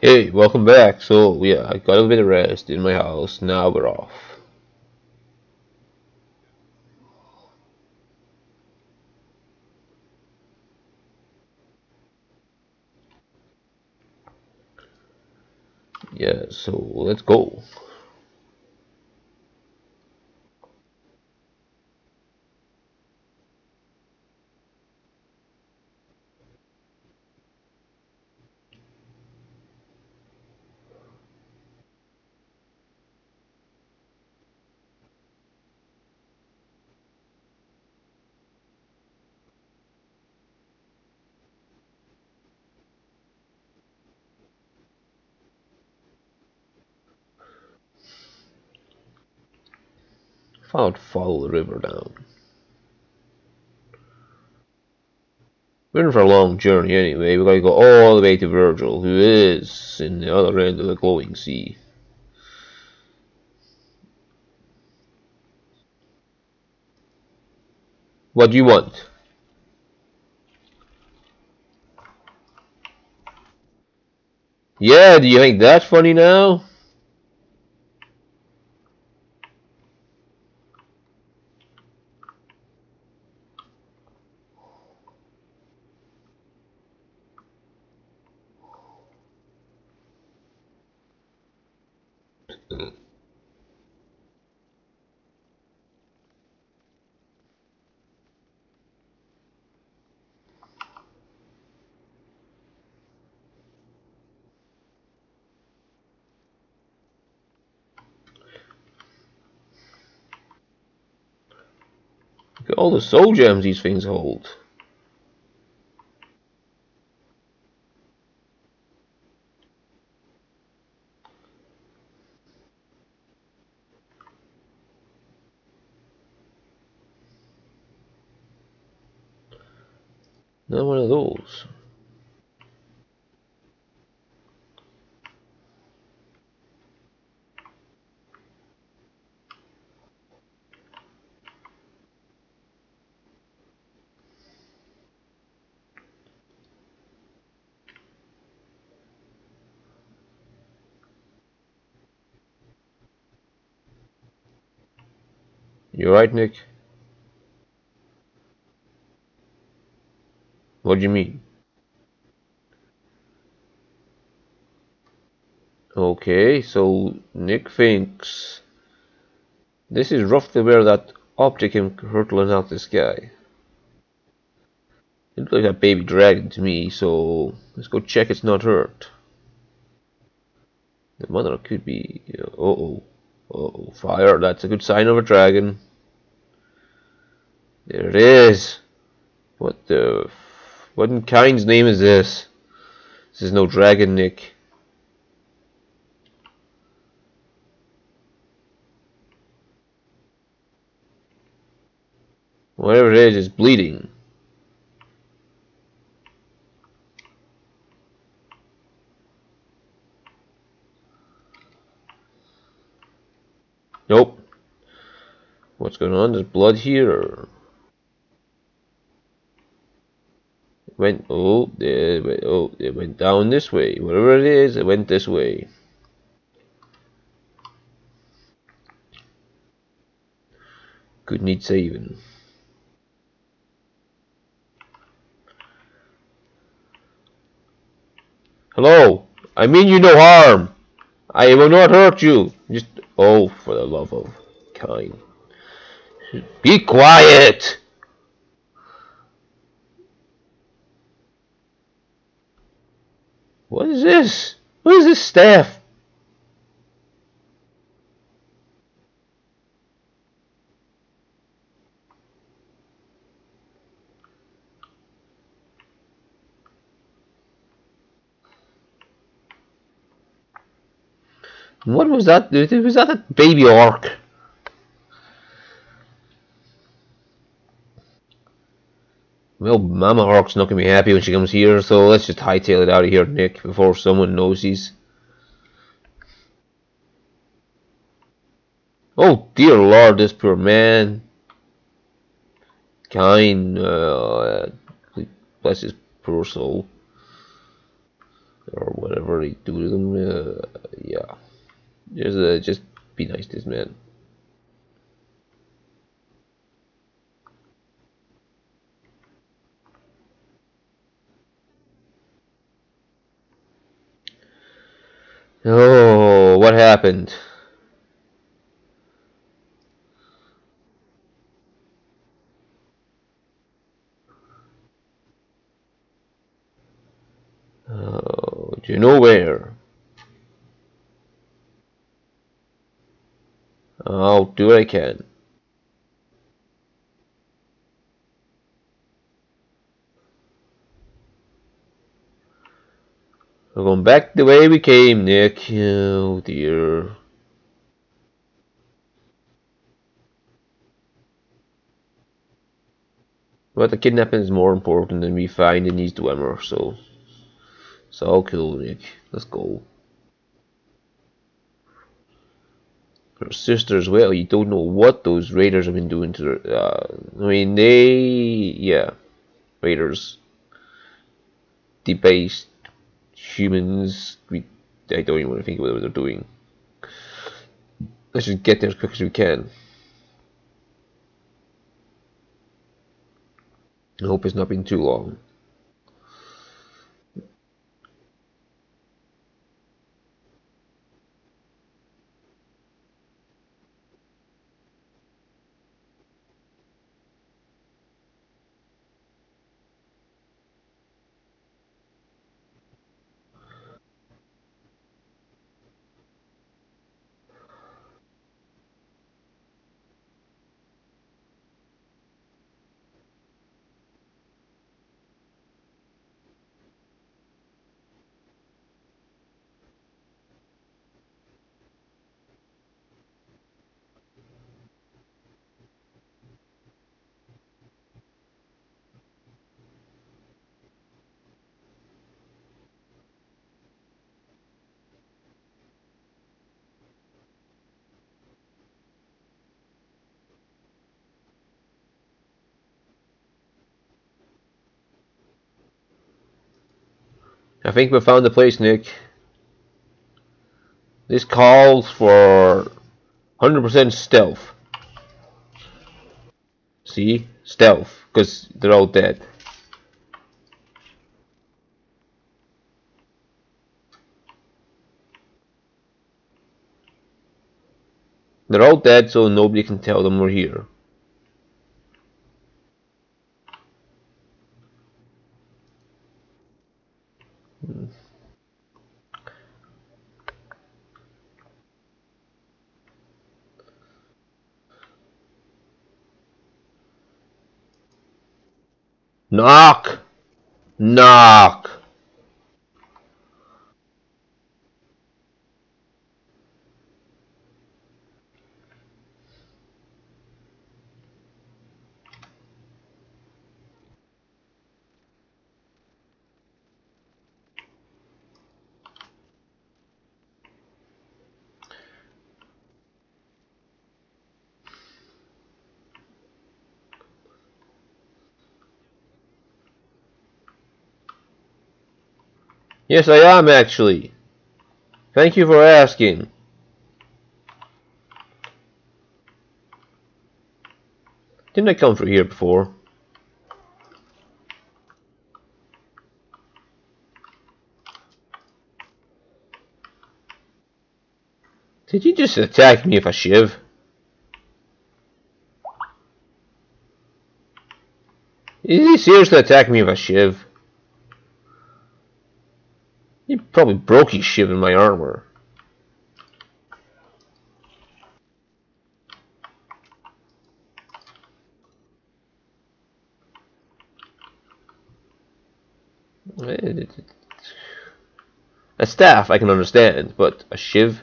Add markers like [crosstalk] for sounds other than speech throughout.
Hey, welcome back. So, yeah, I got a bit of rest in my house. Now we're off. Yeah, so let's go. Follow the river down. We're in for a long journey anyway. We're going to go all the way to Virgil, who is in the other end of the glowing sea. What do you want? Yeah, do you think that's funny now? Look at all the soul gems these things hold. Not one of those. You right, Nick? What do you mean? Okay, so Nick thinks this is roughly where that object came hurtling out the sky. It looks like a baby dragon to me, so let's go check it's not hurt. The mother could be... Uh oh. Uh oh. Fire. That's a good sign of a dragon. There it is. What the... What in Kyne's name is this? This is no dragon, Nick. Whatever it is, it's bleeding. Nope. What's going on? There's blood here. Or... It went oh it went oh it went down this way. Whatever it is, it went this way. Could need saving. Hello. I mean you no harm. I will not hurt you. Just oh, for the love of Kyne. Be quiet. What is this? What is this staff? What was that? Was that a baby orc? Well, Mama Orc's not gonna be happy when she comes here, so let's just hightail it out of here, Nick, before someone noses. Oh dear Lord, this poor man. Kind, uh, bless his poor soul, or whatever. whatever they do to them. Uh, yeah, just uh, just be nice to this man. Oh, what happened? Oh, do you know where? I'll do what I can. We're going back the way we came, Nick. Oh dear. But the kidnapping is more important than me finding these Dwemer, so it's all cool, Nick. Let's go. Her sister as well. You don't know what those raiders have been doing to her. Uh, I mean, they, yeah, raiders, debased humans. We, I don't even want to think about what they're doing. Let's just get there as quick as we can. I hope it's not been too long. Think we found the place, Nick. This calls for 100% stealth. See? Stealth. Because they're all dead. They're all dead so nobody can tell them we're here. Knock! Knock! Yes, I am actually. Thank you for asking. Didn't I come through here before? Did you just attack me with a shiv? Is he seriously attack me with a shiv? He probably broke his shiv in my armor. Eh, a staff I can understand, but a shiv?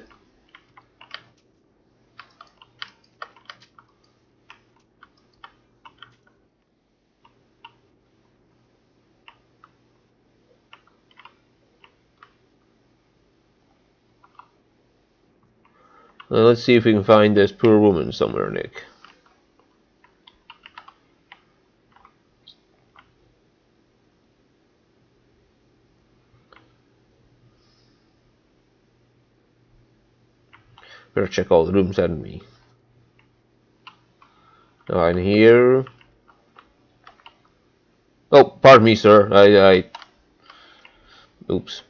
Uh, let's see if we can find this poor woman somewhere, Nick. Better check all the rooms and me. Uh, and here. Oh, pardon me, sir. I, I. Oops.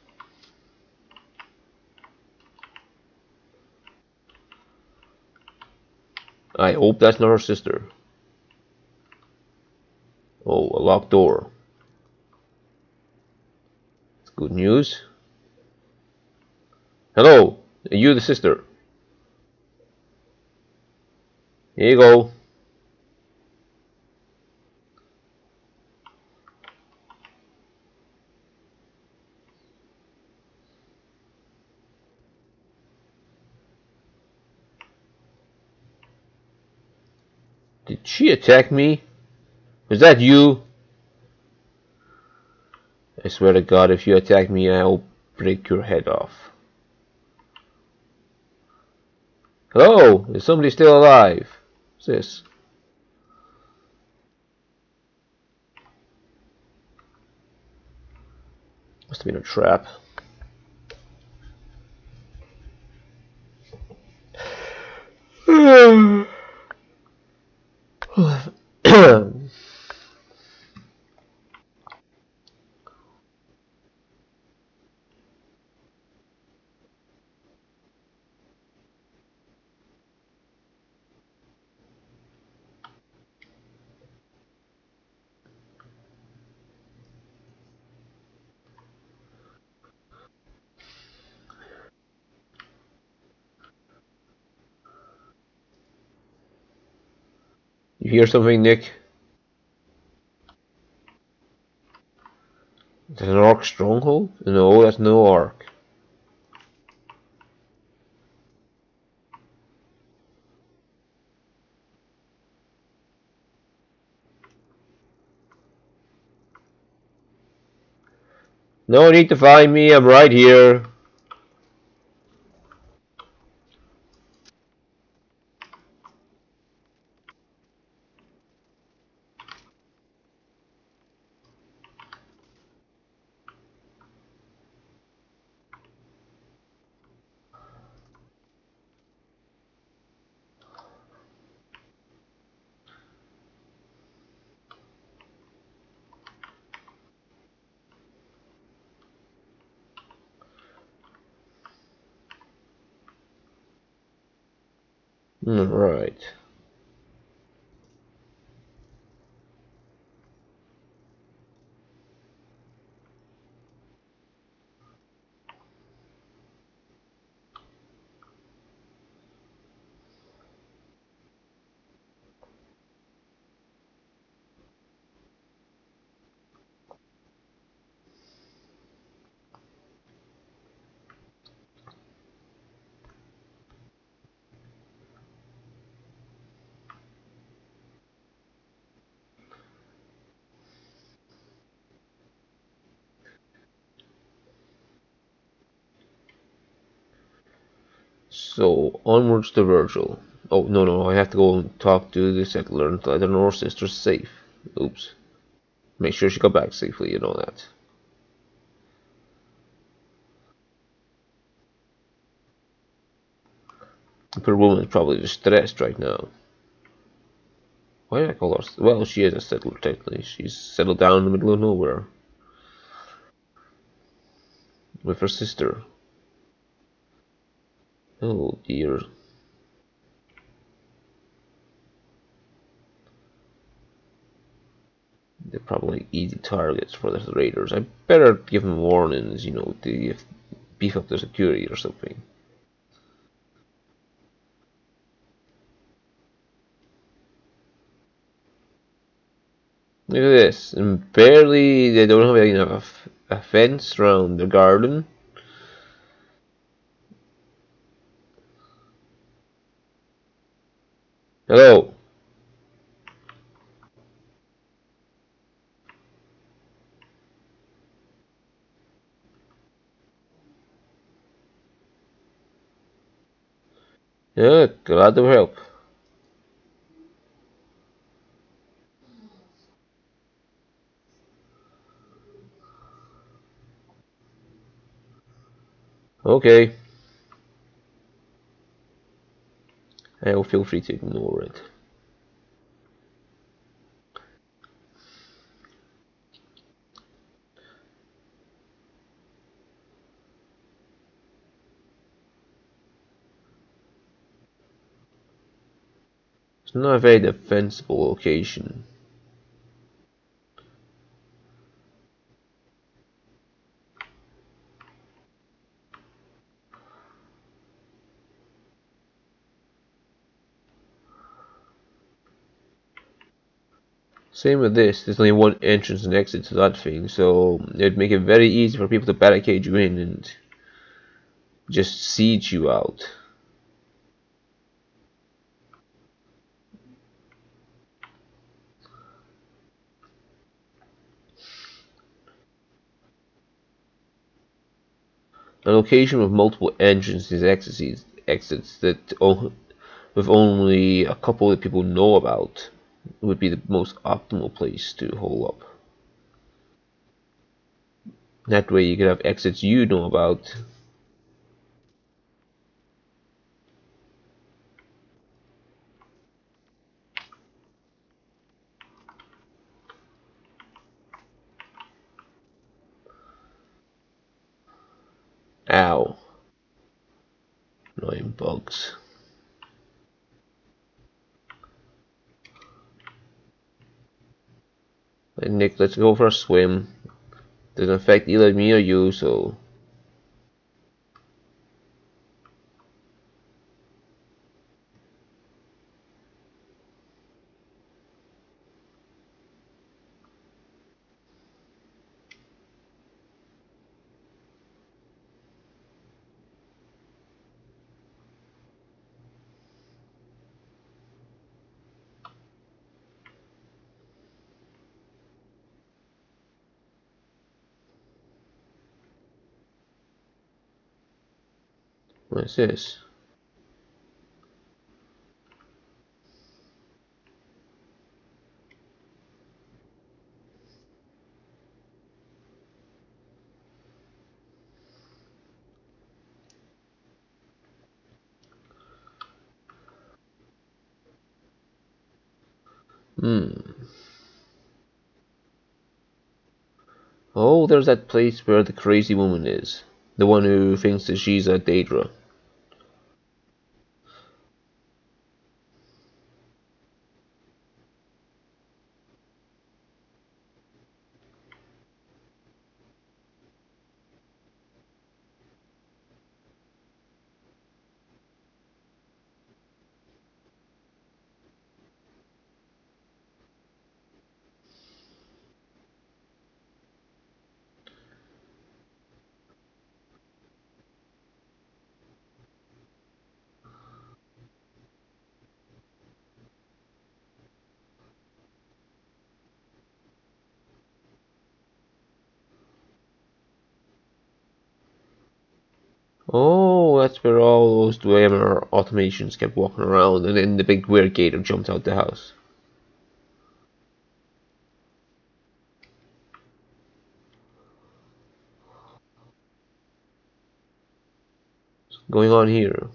I hope that's not her sister. Oh, a locked door. It's good news. Hello, are you the sister? Here you go. Did she attack me? Is that you? I swear to God, if you attack me, I'll break your head off. Hello? Is somebody still alive? What's this? Must have been a trap. [sighs] [sighs] 嗯. Hear something, Nick? Is an orc stronghold? No, that's no orc. No need to find me, I'm right here. Right. So, onwards to Virgil. Oh, no, no, I have to go and talk to the settler and let her know her sister's safe. Oops. Make sure she got back safely, you know that. The poor woman is probably distressed right now. Why did I call her? Well, she is a settler, technically. She's settled down in the middle of nowhere. With her sister. Oh dear. They're probably easy targets for the raiders. I better give them warnings, you know, to beef up the security or something. Look at this. And barely, they don't have enough a fence around the garden. Hello. Yeah, glad to help. Okay. Uh, feel free to ignore it. It's not a very defensible location. Same with this, there's only one entrance and exit to that thing, so it'd make it very easy for people to barricade you in and just siege you out. A location with multiple entrances, exits, exits that with only a couple that people know about would be the most optimal place to hole up. That way you could have exits you know about. Ow. Annoying bugs. Nick, let's go for a swim. Doesn't affect either me or you, so What is this? Hmm. Oh, there's that place where the crazy woman is. The one who thinks that she's a Daedra. Oh, that's where all those Dwemer automations kept walking around, and then the big weird gator jumped out the house. What's going on here?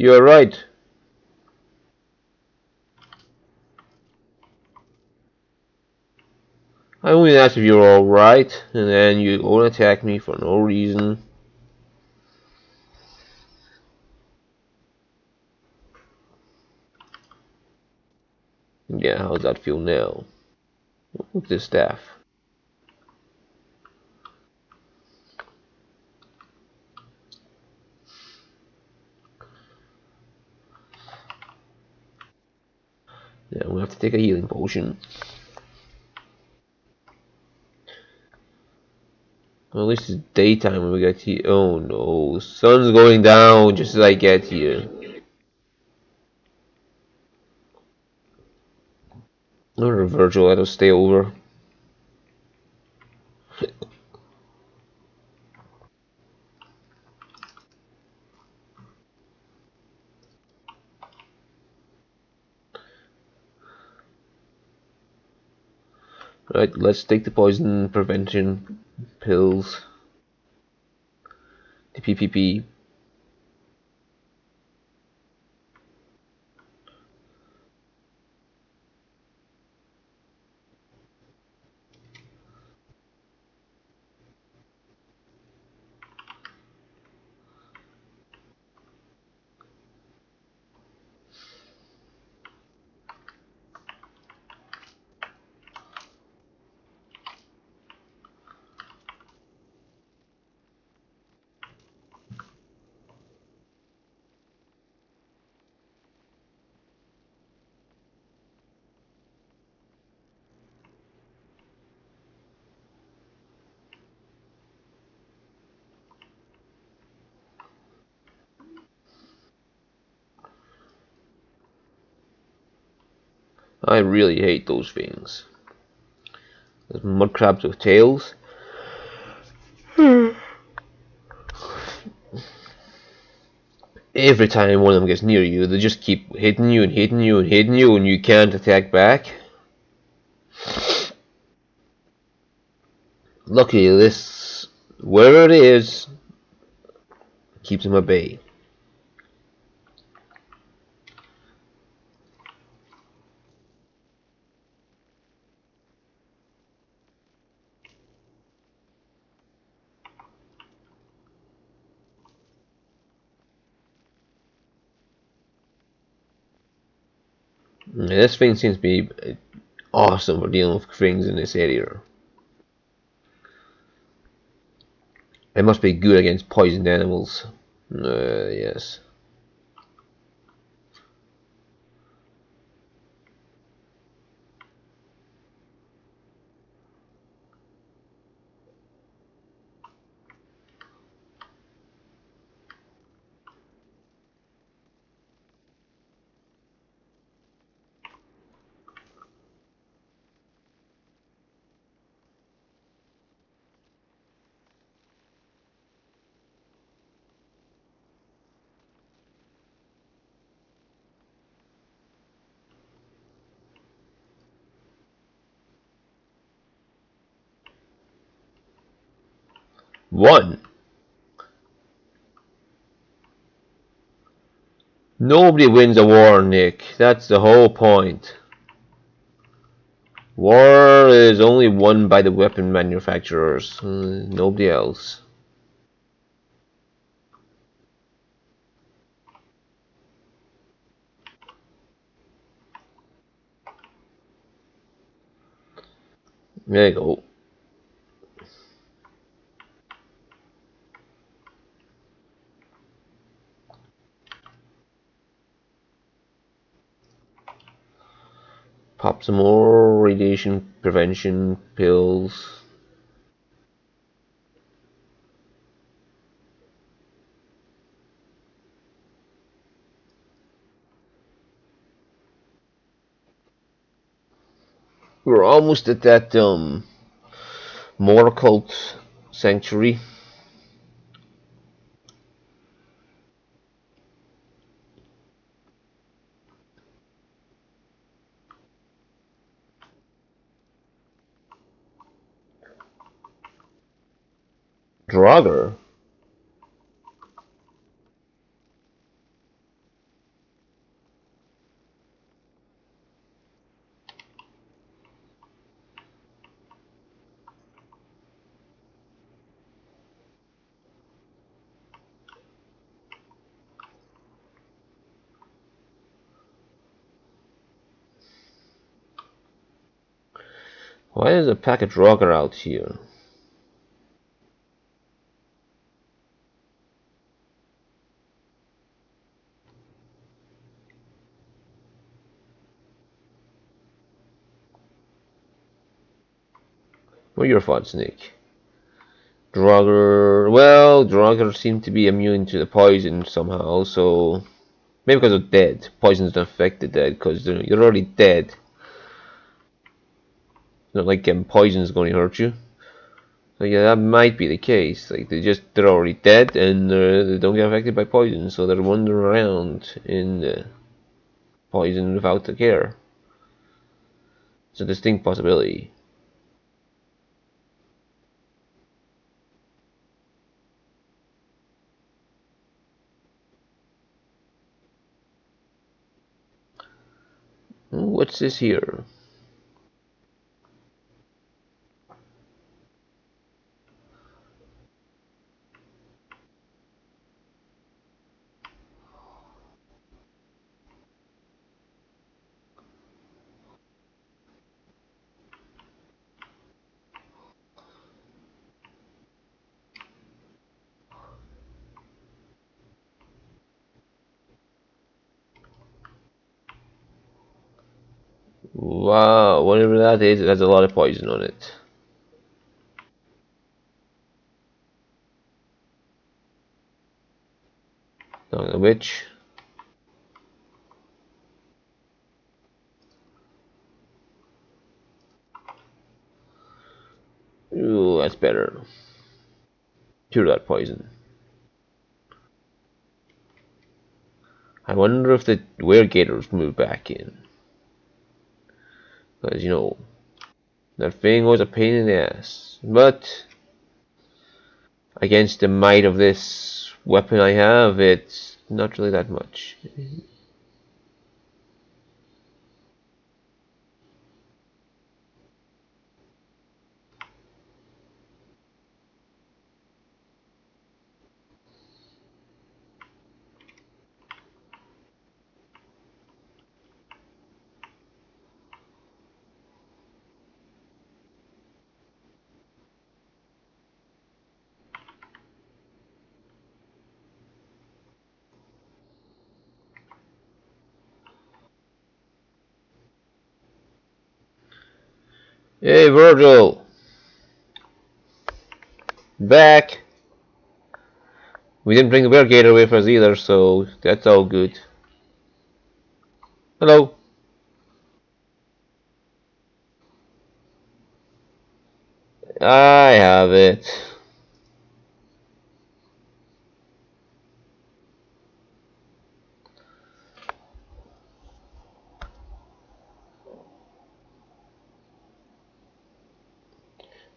You're right. I only asked if you're alright, and then you and attack me for no reason. Yeah, how does that feel now? At this staff. Yeah, we have to take a healing potion. Well, at least it's daytime when we get here. Oh no, sun's going down just as I get here. Or Virgil, let us stay over. Right, let's take the poison prevention pills. The PPP. I really hate those things. Those mud crabs with tails. [sighs] Every time one of them gets near you, they just keep hitting you and hitting you and hitting you and you can't attack back. [sighs] Luckily this, wherever it is, keeps them at bay. This thing seems to be awesome for dealing with things in this area. It must be good against poisoned animals. Uh, yes. One. Nobody wins a war, Nick. That's the whole point. War is only won by the weapon manufacturers, uh, nobody else. There you go. Pop some more radiation prevention pills. We're almost at that um more cult sanctuary. Draugr Why is a packet Draugr out here? What are your thoughts, Nick? Draugr, well, Draugr seem to be immune to the poison somehow, so maybe because of dead. Poison's not affect the dead because you're already dead. Not like um, poison's going to hurt you. So yeah, that might be the case. Like they just they're already dead and uh, they don't get affected by poison, so they're wandering around in the poison without the care. It's a distinct possibility. What's this here? Wow, whatever that is, it has a lot of poison on it. Not a witch. Ooh, that's better. Cure that poison. I wonder if the were gators move back in. Because, you know, that thing was a pain in the ass. But, against the might of this weapon I have, it's not really that much. Hey Virgil! Back! We didn't bring the bear gator with us either, so that's all good. Hello! I have it.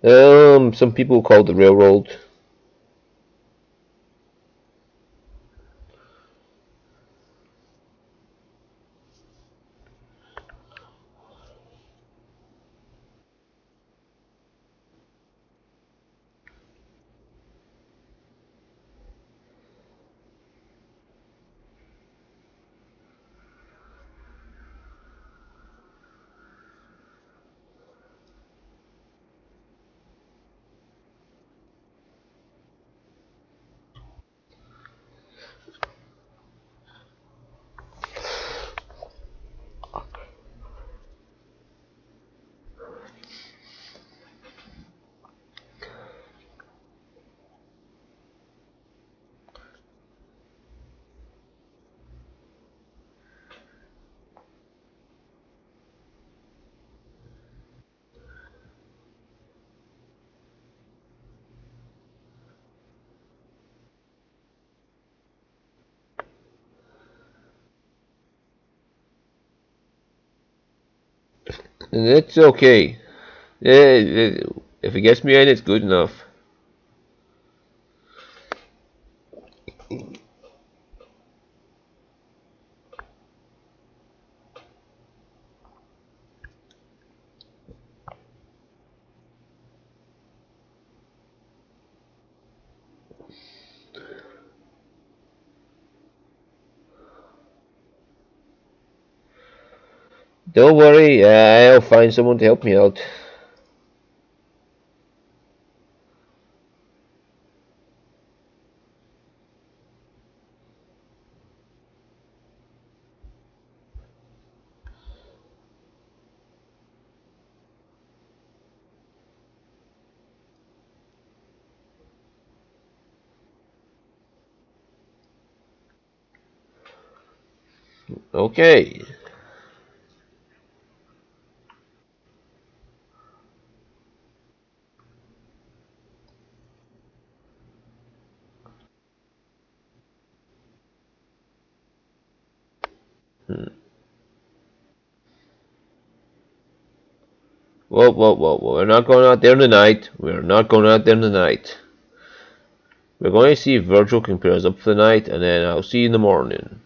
Um, some people call it the railroad. It's okay. If it gets me in, it's good enough. Don't worry, uh, I'll find someone to help me out. Okay. Whoa, whoa, whoa, whoa. We're not going out there in the night. We're not going out there in the night. We're going to see if Virgil can pair us up for the night, and then I'll see you in the morning.